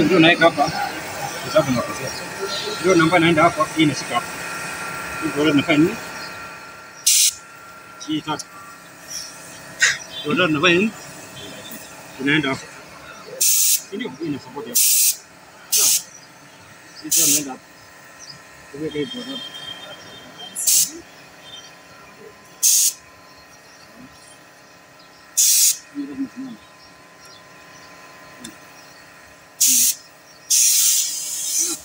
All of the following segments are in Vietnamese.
đó mtu ndio naweka hapa kwa là nakosea. Ndio namba naenda phải, hii nashika hapa. Hivyo leo nafanya nini? Hii tatu. Ndio leo nafanya nini? Tunaenda hapa. Ndio điều inasupport hapa. Sasa naenda hapa. Kuweka hii kwa hapa. Thank you.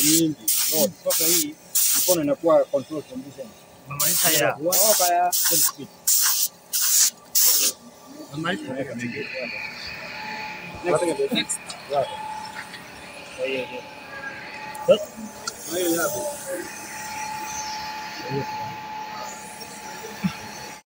hii mkono inakuwa control condition. Mamalisha ya. Oka ya. Mamalisha ya. Next. Next. Yeah.